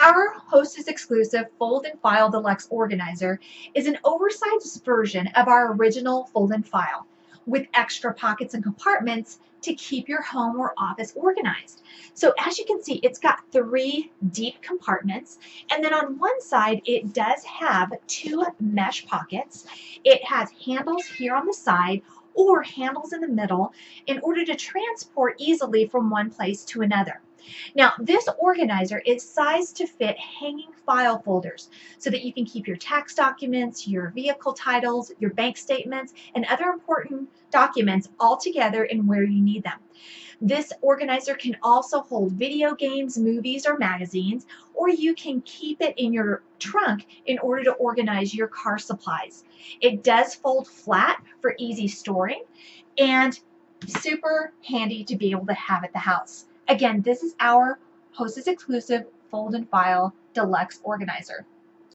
Our Hostess exclusive Fold N' File Deluxe Organizer is an oversized version of our original Fold N' File with extra pockets and compartments to keep your home or office organized. So as you can see, it's got three deep compartments. And then on one side, it does have two mesh pockets. It has handles here on the side or handles in the middle in order to transport easily from one place to another. Now, this organizer is sized to fit hanging file folders so that you can keep your tax documents, your vehicle titles, your bank statements, and other important documents all together in where you need them. This organizer can also hold video games, movies, or magazines, or you can keep it in your trunk in order to organize your car supplies. It does fold flat for easy storing and super handy to be able to have at the house. Again, this is our Hostess exclusive Fold N' File deluxe organizer.